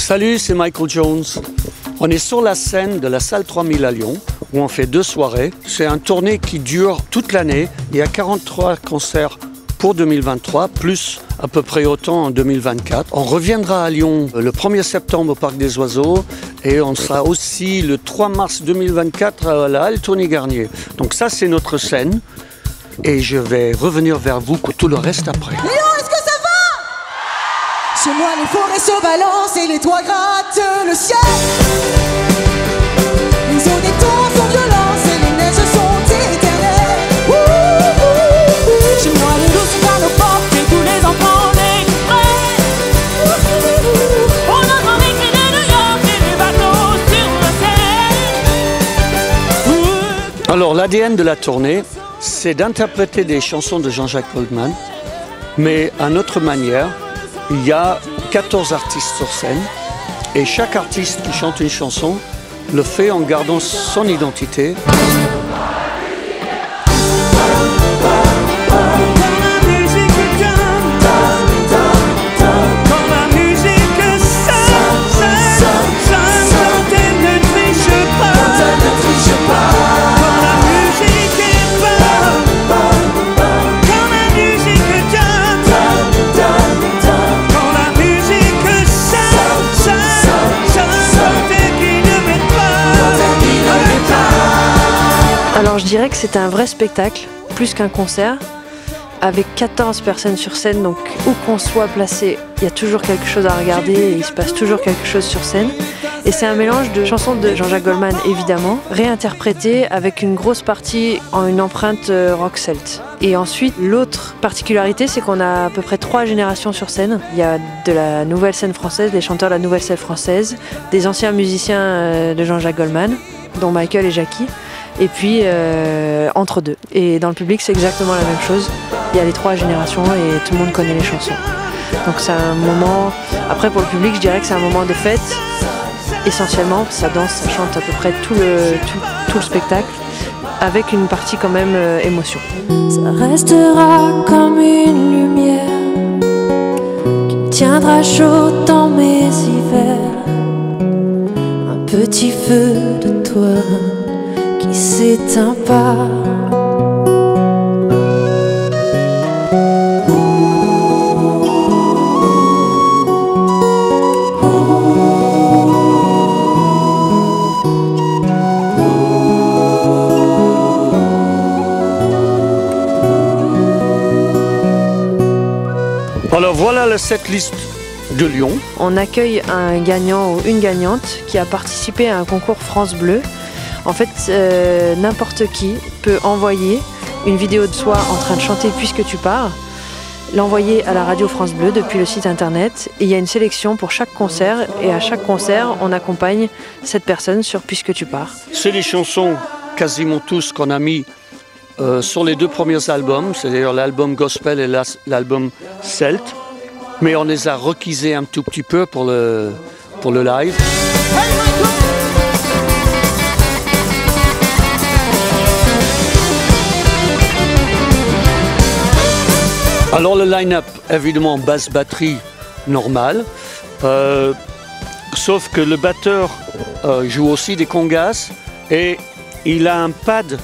Salut, c'est Michael Jones. On est sur la scène de la salle 3000 à Lyon, où on fait deux soirées. C'est un tournée qui dure toute l'année. Il y a 43 concerts pour 2023, plus à peu près autant en 2024. On reviendra à Lyon le 1er septembre au Parc des Oiseaux et on sera aussi le 3 mars 2024 à la Halle Tony Garnier. Donc ça, c'est notre scène. Et je vais revenir vers vous pour tout le reste après. Chez moi, les forêts se balancent et les toits grattent le ciel. Les eaux des temps sont violentes et les neiges sont éternelles. Chez moi, les loups sont à nos portes et tous les enfants des On entend les cris de New York et les bateaux sur le ciel. Alors l'ADN de la tournée, c'est d'interpréter des chansons de Jean-Jacques Goldman, mais à notre manière. Il y a 14 artistes sur scène et chaque artiste qui chante une chanson le fait en gardant son identité. Alors je dirais que c'est un vrai spectacle, plus qu'un concert, avec 14 personnes sur scène, donc où qu'on soit placé, il y a toujours quelque chose à regarder il se passe toujours quelque chose sur scène. Et c'est un mélange de chansons de Jean-Jacques Goldman, évidemment, réinterprétées avec une grosse partie en une empreinte euh, rock celt. Et ensuite, l'autre particularité, c'est qu'on a à peu près trois générations sur scène. Il y a de la nouvelle scène française, des chanteurs de la nouvelle scène française, des anciens musiciens euh, de Jean-Jacques Goldman, dont Michael et Jackie et puis euh, entre deux. Et dans le public, c'est exactement la même chose. Il y a les trois générations et tout le monde connaît les chansons. Donc c'est un moment. Après, pour le public, je dirais que c'est un moment de fête. Essentiellement, ça danse, ça chante à peu près tout le, tout, le spectacle, avec une partie quand même euh, émotion. Ça restera comme une lumière qui tiendra chaud dans mes hivers. Un petit feu de toi qui s'éteint pas. Alors voilà la setlist de Lyon. On accueille un gagnant ou une gagnante qui a participé à un concours France Bleu. En fait, euh, n'importe qui peut envoyer une vidéo de soi en train de chanter Puisque tu pars, l'envoyer à la radio France Bleu depuis le site internet. Et il y a une sélection pour chaque concert. Et à chaque concert, on accompagne cette personne sur Puisque tu pars. C'est des chansons quasiment tous qu'on a mis euh, sur les deux premiers albums, c'est-à-dire l'album Gospel et l'album Celt. Mais on les a requisés un tout petit peu pour le, pour le live. Alors le line-up, évidemment, basse batterie normale. Euh, sauf que le batteur euh, joue aussi des congas et il a un pad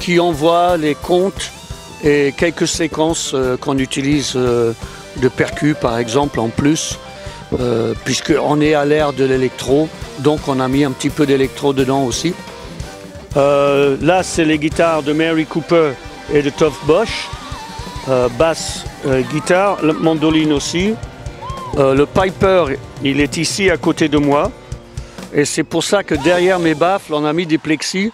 qui envoie les comptes et quelques séquences euh, qu'on utilise de percus par exemple en plus, puisqu'on est à l'ère de l'électro, donc on a mis un petit peu d'électro dedans aussi. Là, c'est les guitares de Mary Cooper et de Toph Bosch, euh, basse, euh, guitare, mandoline aussi. Euh, le piper, il est ici à côté de moi. Et c'est pour ça que derrière mes baffles, on a mis des plexis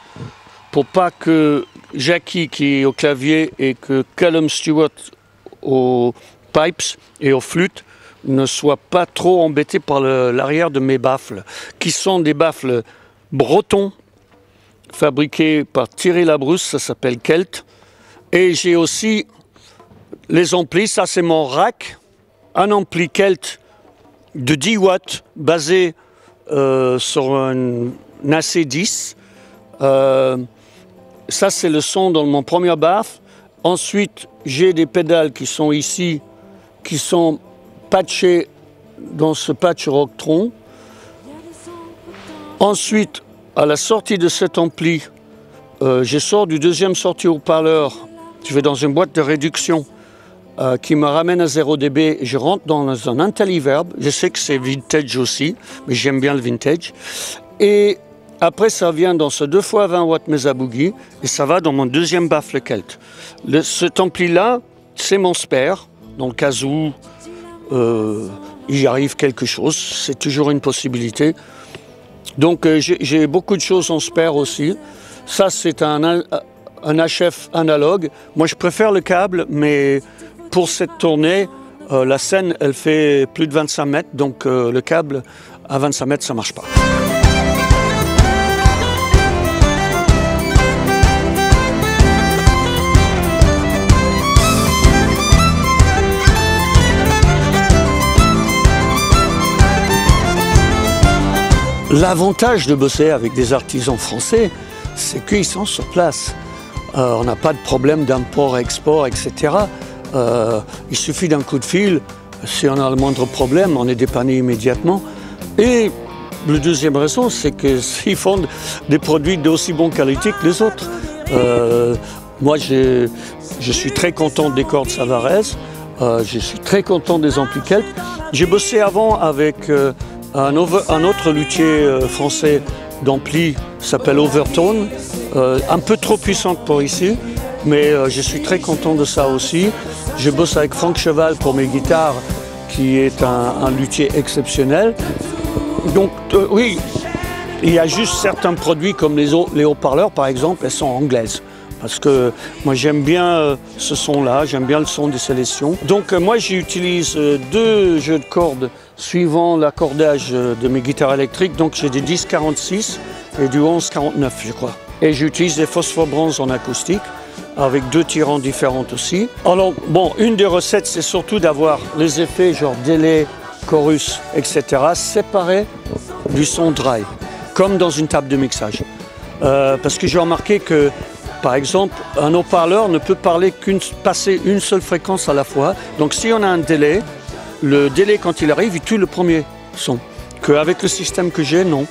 pour pas que Jackie qui est au clavier et que Callum Stewart aux pipes et aux flûtes ne soient pas trop embêtés par l'arrière de mes baffles, qui sont des baffles bretons fabriqués par Thierry Labrousse, ça s'appelle Kelt. Et j'ai aussi les amplis, ça c'est mon rack, un ampli Kelt de 10 watts basé euh, sur un AC10. Euh, ça, c'est le son dans mon premier baff. Ensuite, j'ai des pédales qui sont ici, qui sont patchées dans ce patch Rocktron. Ensuite, à la sortie de cet ampli, euh, je sors du deuxième sortie haut-parleur. Je vais dans une boîte de réduction euh, qui me ramène à 0 dB. Je rentre dans un IntelliVerb. Je sais que c'est vintage aussi, mais j'aime bien le vintage. Et après, ça vient dans ce 2 fois 20 watts Mesa Boogie et ça va dans mon deuxième baffle Kelt. Cet ampli-là, c'est mon spare, dans le cas où euh, il arrive quelque chose. C'est toujours une possibilité. Donc euh, j'ai j'ai beaucoup de choses en spare aussi. Ça, c'est un, un HF analogue. Moi, je préfère le câble, mais pour cette tournée, euh, la scène, elle fait plus de 25 mètres, donc euh, le câble à 25 mètres, ça marche pas. L'avantage de bosser avec des artisans français, c'est qu'ils sont sur place. Euh, on n'a pas de problème d'import-export, etc. Euh, il suffit d'un coup de fil. Si on a le moindre problème, on est dépanné immédiatement. Et la deuxième raison, c'est qu'ils font des produits d'aussi bonne qualité que les autres. Euh, moi, je suis très content des cordes Savarez. Euh, je suis très content des amplis. J'ai bossé avant avec euh, un, autre luthier français d'ampli, s'appelle Overtone, un peu trop puissante pour ici, mais euh, je suis très content de ça aussi. Je bosse avec Franck Cheval pour mes guitares, qui est un, luthier exceptionnel. Donc euh, oui, il y a juste certains produits comme les, les haut-parleurs, par exemple, elles sont anglaises. Parce que moi j'aime bien euh, ce son-là, j'aime bien le son des sélections. Donc moi j'utilise deux jeux de cordes suivant l'accordage de mes guitares électriques. Donc j'ai des 10-46 et du 11-49 je crois. Et j'utilise des phosphore bronze en acoustique avec deux tirants différents aussi. Alors bon, une des recettes c'est surtout d'avoir les effets genre délai, chorus, etc. séparés du son dry, comme dans une table de mixage. Euh, parce que j'ai remarqué que, par exemple, un haut-parleur ne peut parler qu'une, passer une seule fréquence à la fois. Donc si on a un délai, le délai quand il arrive, il tue le premier son. Qu'avec le système que j'ai, non.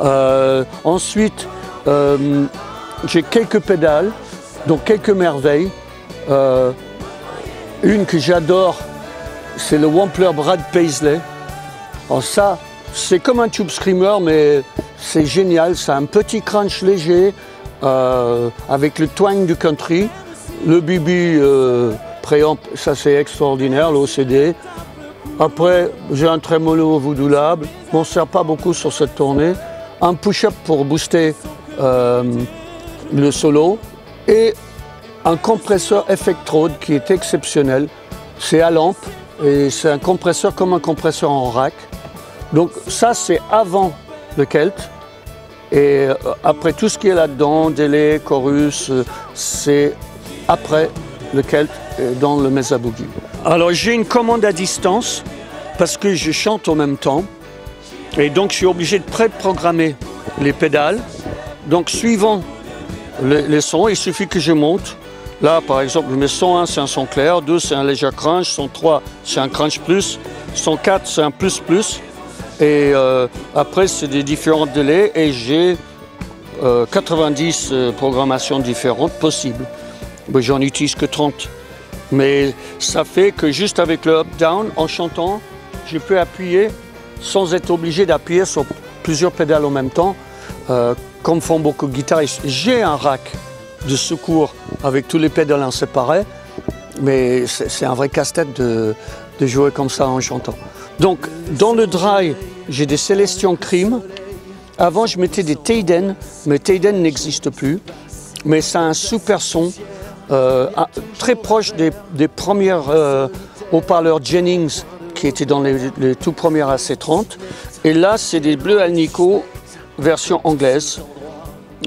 Euh, ensuite, euh, j'ai quelques pédales, donc quelques merveilles. Euh, une que j'adore, c'est le Wampler Brad Paisley. Alors ça, c'est comme un tube screamer, mais c'est génial. C'est un petit crunch léger euh, avec le twang du country. Le BB euh, ça c'est extraordinaire, l'OCD. Après, j'ai un trémolo Voodoo Lab. Je m'en sers pas beaucoup sur cette tournée. Un push-up pour booster euh, le solo. Et un compresseur Effectrode qui est exceptionnel. C'est à lampe et c'est un compresseur comme un compresseur en rack. Donc ça c'est avant le Kelt. Et euh, après tout ce qui est là-dedans, délai, chorus, euh, c'est après le Kelt dans le Mesa Boogie. Alors j'ai une commande à distance parce que je chante en même temps. Et donc je suis obligé de pré-programmer les pédales. Donc suivant les, sons, il suffit que je monte. Là, par exemple, le son 1, c'est un son clair. 2, c'est un léger crunch. Son 3, c'est un crunch plus. Son 4, c'est un plus plus. Et euh, après, c'est des différents délais. Et j'ai euh, 90 euh, programmations différentes possibles. Mais j'en utilise que 30. Mais ça fait que juste avec le up-down, en chantant, je peux appuyer sans être obligé d'appuyer sur plusieurs pédales en même temps, euh, comme font beaucoup de guitaristes. J'ai un rack de secours avec tous les pédales en séparé, mais c'est c'est un vrai casse-tête de, jouer comme ça en chantant. Donc, dans le dry, j'ai des Celestion Cream. Avant, je mettais des Tayden, mais Tayden n'existe plus. Mais a un super son, euh, très proche des, des premières euh, haut-parleurs Jennings qui étaient dans les, tout premiers AC30. Et là, c'est des bleus Alnico version anglaise.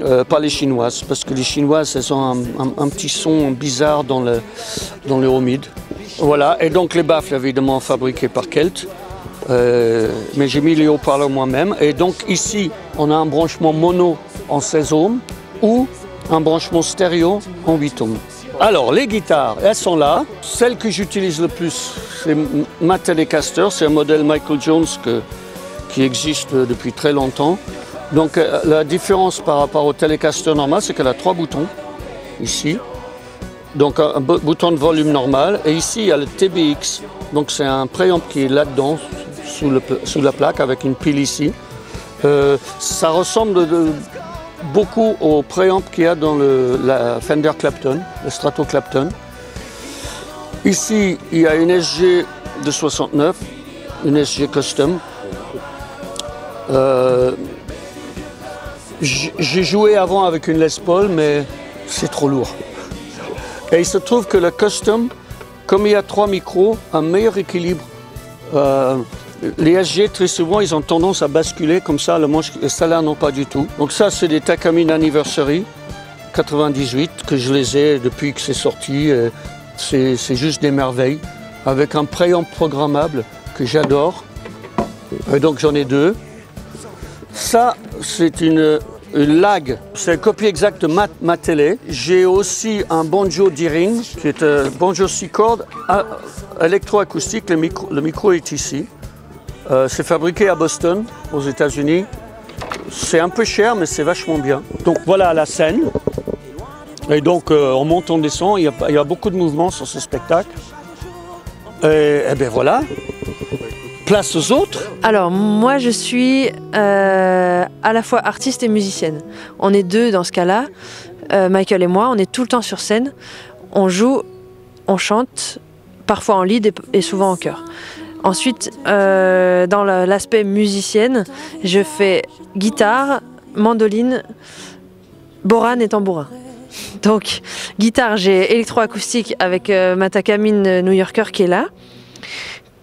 Euh, pas les chinoises, parce que les chinoises, elles ont un, petit son bizarre dans le, dans le. Voilà, et donc les baffles évidemment fabriqués par Kelt. Euh, mais j'ai mis les haut-parleurs moi-même. Et donc ici, on a un branchement mono en 16 ohms ou un branchement stéréo en 8 ohms. Alors, les guitares, elles sont là. Celle que j'utilise le plus, c'est ma Telecaster. C'est un modèle Michael Jones que- qui existe depuis très longtemps. Donc euh, la différence par rapport au Telecaster normal, c'est qu'elle a trois boutons ici. Donc un, un bou- bouton de volume normal. Et ici, il y a le TBX. Donc c'est un préamp qui est là-dedans, sous, la plaque, avec une pile ici. Euh, ça ressemble beaucoup au préamp qu'il y a dans le, Fender Clapton, le Strato Clapton. Ici, il y a une SG de 69, une SG Custom. Euh, J'ai joué avant avec une Les Paul, mais c'est trop lourd. Et il se trouve que le Custom, comme il y a trois micros, un meilleur équilibre. Euh, les SG, très souvent, ils ont tendance à basculer comme ça, le manche, et ça là, non pas du tout. Donc ça, c'est des Takamine Anniversary 98, que je les ai depuis que c'est sorti. c'est juste des merveilles, avec un préamp programmable que j'adore. Et donc j'en ai deux. Ça, c'est une, une lag. C'est une copie exacte de ma, ma télé. J'ai aussi un banjo D-Ring, qui est un banjo six cordes électroacoustique. Le micro, le micro est ici. Euh, c'est fabriqué à Boston, aux États-Unis. C'est un peu cher, mais c'est vachement bien. Donc voilà la scène. Et donc euh, on monte, on descend. Il y, a, il y a beaucoup de mouvements sur ce spectacle. Et, et bien voilà. Alors, moi, je suis euh, à la fois artiste et musicienne. On est deux dans ce cas-là. Euh, Michael et moi, on est tout le temps sur scène. On joue, on chante, parfois en lead et, souvent en chœur. Ensuite, euh, dans la- l'aspect musicienne, je fais guitare, mandoline, boran et tambourin. Donc, guitare, j'ai électroacoustique avec euh, ma Takamine New Yorker qui est là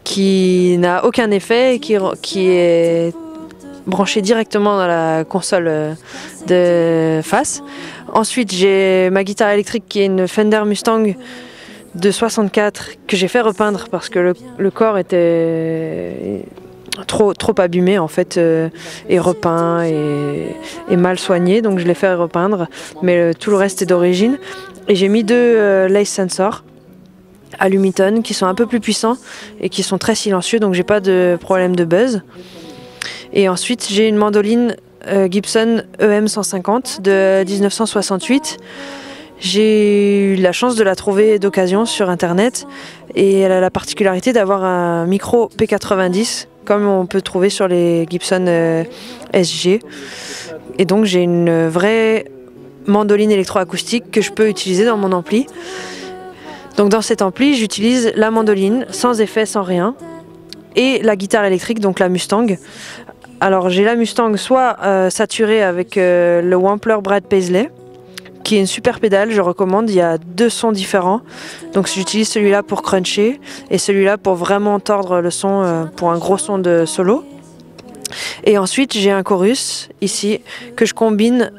qui n'a aucun effet et qui, qui est branché directement dans la console euh, de face. Ensuite, j'ai ma guitare électrique qui est une Fender Mustang de 64 que j'ai fait repeindre parce que le, le corps était trop, trop abîmé en fait euh, et repeint et, mal soigné donc je l'ai fait repeindre mais euh, tout le reste est d'origine et j'ai mis deux euh, lace sensors à qui sont un peu plus puissants et qui sont très silencieux, donc j'ai pas de problème de buzz. Et ensuite, j'ai une mandoline euh, Gibson EM150 de 1968. J'ai eu la chance de la trouver d'occasion sur internet et elle a la particularité d'avoir un micro P90 comme on peut trouver sur les Gibson euh, SG. Et donc j'ai une vraie mandoline électroacoustique que je peux utiliser dans mon ampli. Donc dans cet ampli, j'utilise la mandoline sans effet, sans rien, et la guitare électrique, donc la Mustang. Alors j'ai la Mustang soit euh, saturée avec euh, le Wampler Brad Paisley, qui est une super pédale, je recommande. Il y a deux sons différents. Donc j'utilise celui-là pour cruncher et celui-là pour vraiment tordre le son euh, pour un gros son de solo. Et ensuite j'ai un chorus ici que je combine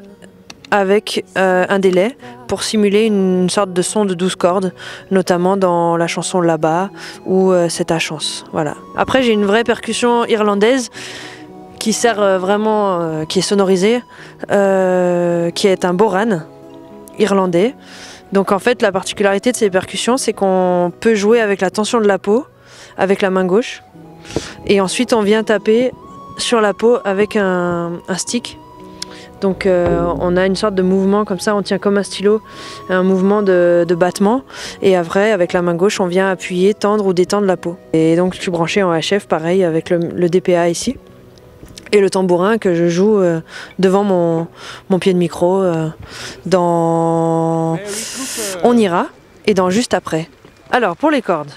avec un délai pour simuler une sorte de son de 12 cordes, notamment dans la chanson Là-bas ou euh, C'est ta chance. Voilà. Après, j'ai une vraie percussion irlandaise qui sert euh, vraiment, euh, qui est sonorisée, qui est un boran irlandais. Donc en fait, la particularité de ces percussions, c'est qu'on peut jouer avec la tension de la peau, avec la main gauche, et ensuite on vient taper sur la peau avec un stick donc euh, on a une sorte de mouvement comme ça, on tient comme un stylo, un mouvement de, battement. Et après, avec la main gauche, on vient appuyer, tendre ou détendre la peau. Et donc je suis branché en HF, pareil, avec le, DPA ici. Et le tambourin que je joue euh, devant mon, mon pied de micro euh, dans On ira et dans Juste après. Alors pour les cordes,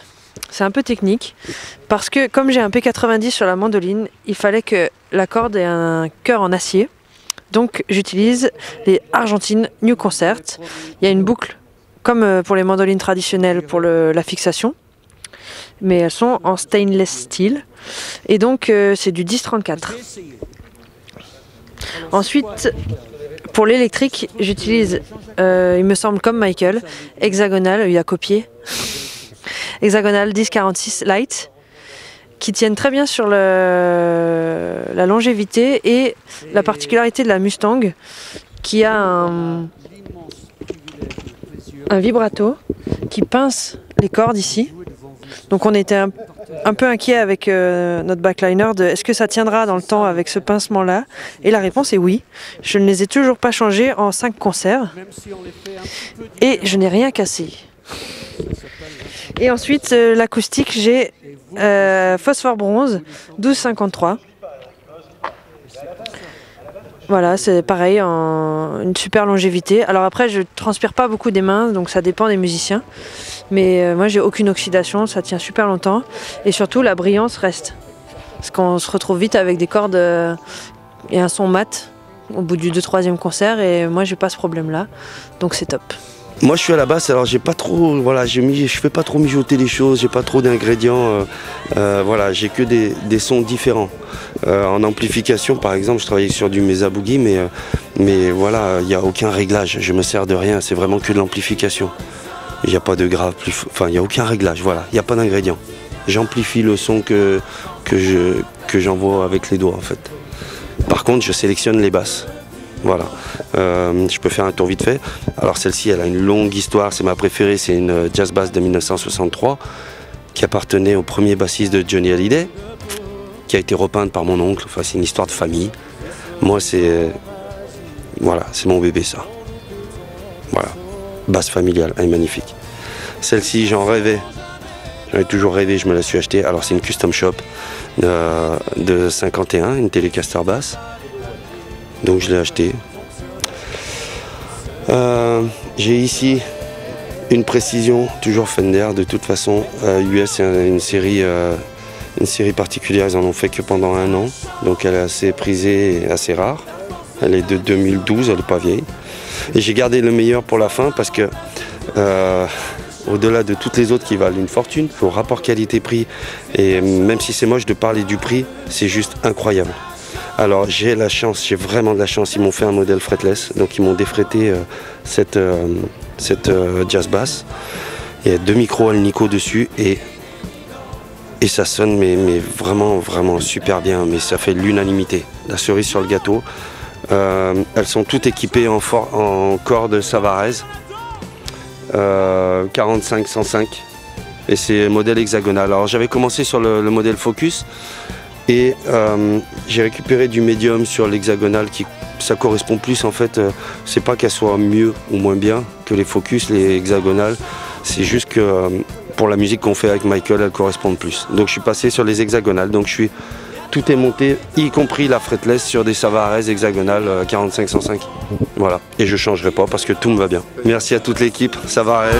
c'est un peu technique parce que comme j'ai un P90 sur la mandoline, il fallait que la corde ait un cœur en acier. Donc j'utilise les Argentine New Concert. Il y a une boucle comme euh, pour les mandolines traditionnelles pour la fixation, mais elles sont en stainless steel. Et donc euh, c'est du 1034. Ensuite, pour l'électrique, j'utilise, euh, il me semble comme Michael, hexagonal, il a copié. hexagonal 1046 Light qui tiennent très bien sur le- la longévité et la particularité de la Mustang qui a un, un vibrato qui pince les cordes ici. Donc on était un un peu inquiet avec euh, notre backliner de est-ce que ça tiendra dans le temps avec ce pincement-là? Et la réponse est oui. Je ne les ai toujours pas changés en 5 concerts. Et je n'ai rien cassé. Et ensuite, euh, l'acoustique, j'ai euh, phosphore bronze 1253. Voilà, c'est pareil, une super longévité. Alors après, je transpire pas beaucoup des mains, donc ça dépend des musiciens. Mais euh, moi, j'ai aucune oxydation, ça tient super longtemps. Et surtout, la brillance reste. Parce qu'on se retrouve vite avec des cordes euh, et un son mat au bout du 2-3e concert. Et moi, j'ai pas ce problème-là. Donc c'est top. Moi, je suis à la basse, alors j'ai pas trop, voilà, j'ai je fais pas trop mijoter les choses, j'ai pas trop d'ingrédients, euh, euh, voilà, j'ai que des, sons différents. Euh, en amplification, par exemple, je travaillais sur du Mesa Boogie, mais, mais voilà, il n'y a aucun réglage, je me sers de rien, c'est vraiment que de l'amplification. Il n'y a pas de grave, enfin, il n'y a aucun réglage, voilà, il n'y a pas d'ingrédients. J'amplifie le son que, que j'envoie avec les doigts, en fait. Par contre, je sélectionne les basses. Voilà. Euh, je peux faire un tour vite fait. Alors celle-ci, elle a une longue histoire. C'est ma préférée. C'est une jazz bass de 1963 qui appartenait au premier bassiste de Johnny Hallyday, qui a été repeinte par mon oncle. Enfin, c'est une histoire de famille. Moi, c'est voilà, c'est mon bébé ça. Voilà, basse familiale, elle est magnifique. Celle-ci, j'en rêvais. J'en ai toujours rêvé. Je me la suis achetée. Alors c'est une custom shop euh, de 51, une Telecaster basse. Donc je l'ai acheté. Euh, J'ai ici une précision, toujours Fender, de toute façon. Euh, US, c'est un- une série, euh, une série particulière, ils en ont fait que pendant un an. Donc elle est assez prisée et assez rare. Elle est de 2012, elle n'est pas vieille. Et j'ai gardé le meilleur pour la fin parce que, euh, au-delà de toutes les autres qui valent une fortune, au rapport qualité-prix, et même si c'est moche de parler du prix, c'est juste incroyable. Alors j'ai la chance, j'ai vraiment de la chance. Ils m'ont fait un modèle fretless, donc ils m'ont défrété euh, cette, euh, euh, jazz bass. Il y a deux micros Alnico dessus et, ça sonne mais, vraiment vraiment super bien. Mais ça fait l'unanimité. La cerise sur le gâteau. Elles sont toutes équipées en, for- en cordes Savarez. Euh, 45-105 et c'est modèle hexagonal. Alors j'avais commencé sur le modèle Focus et euh, j'ai récupéré du médium sur l'hexagonal qui ça correspond plus en fait. euh, c'est pas qu'elle soit mieux ou moins bien que les Focus, les hexagonales. C'est juste que euh, pour la musique qu'on fait avec Michael, elles correspondent plus. Donc je suis passé sur les hexagonales. Donc je suis tout est monté, y compris la fretless sur des Savarez hexagonales euh, 45-105. Voilà. Et je changerai pas parce que tout me va bien. Merci à toute l'équipe. Savarez.